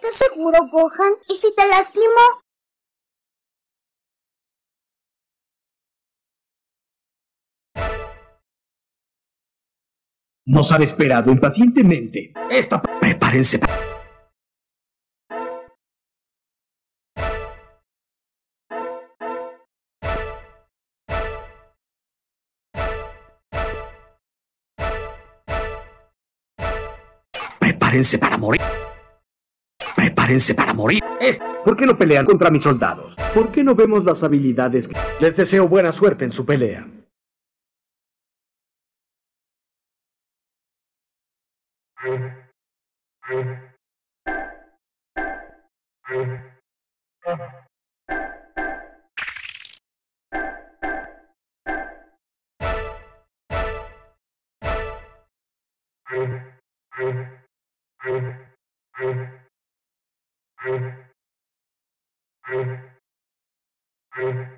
¿Estás seguro, Gohan? ¿Y si te lastimo? Nos han esperado impacientemente. Esta... Prepárense. Prepárense para morir. Prepárense para morir. ¿Por qué no pelean contra mis soldados? ¿Por qué no vemos las habilidades? Les deseo buena suerte en su pelea. Thank you.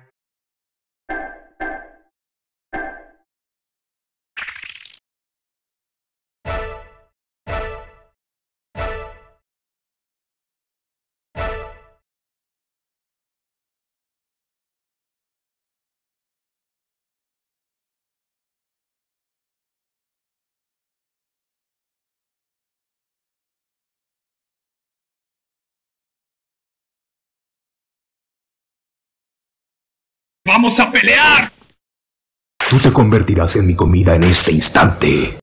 ¡Vamos a pelear! Tú te convertirás en mi comida en este instante.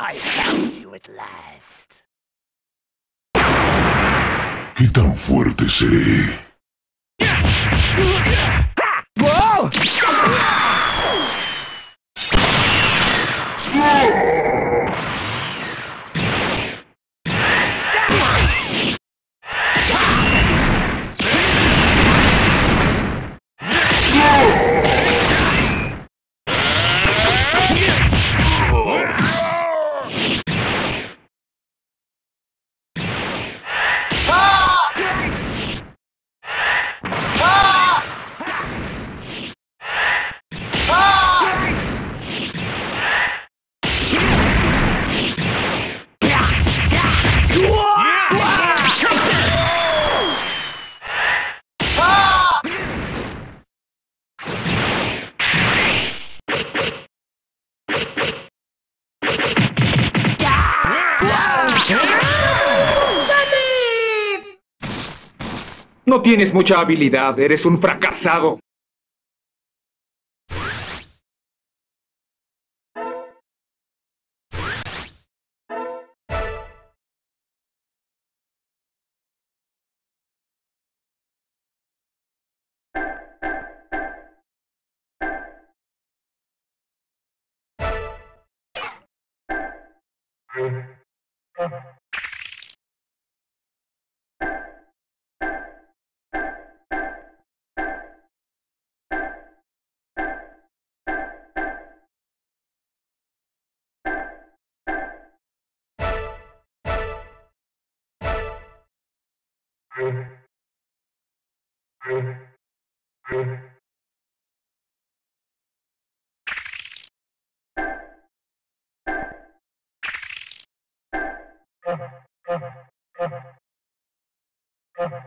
I found you at last. ¿Qué tan fuerte seré? Whoa! ¡Ah! No tienes mucha habilidad, eres un fracasado. ka a da ra ụkakaha a ka ka ha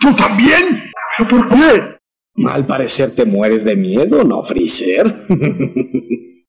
¿Tú también? ¿Pero por qué? Al parecer te mueres de miedo, ¿no, Freezer?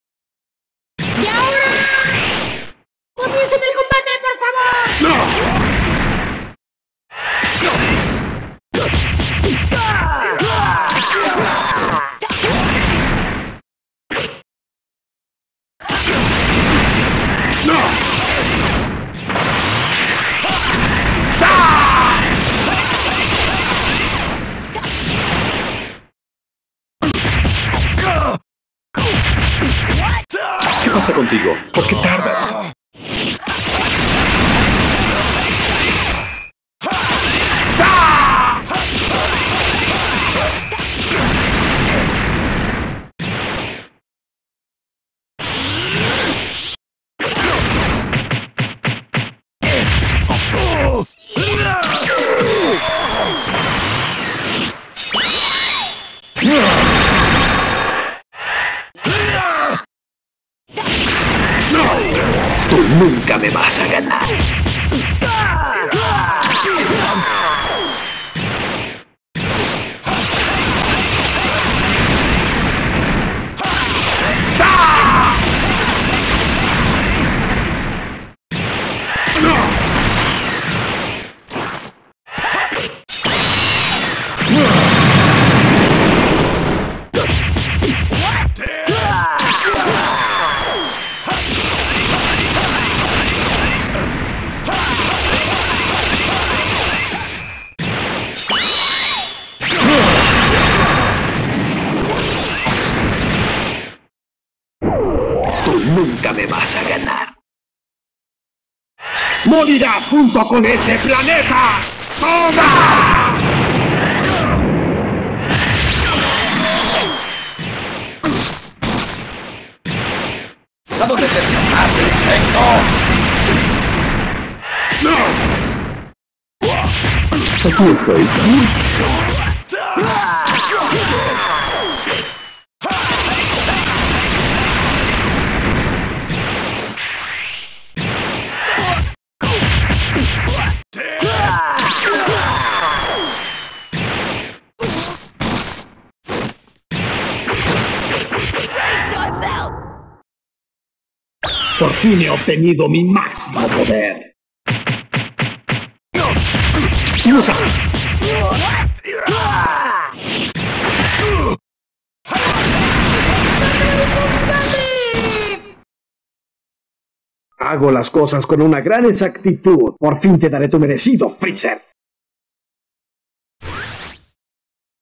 contigo? ¿Por qué nunca me vas a nunca me vas a ganar. ¡Morirás junto con este planeta! ¡Toma! ¿A dónde te escapaste, insecto? ¡No! Aquí estoy. Por fin he obtenido mi máximo poder. ¡Usa! Hago las cosas con una gran exactitud. Por fin te daré tu merecido, Freezer.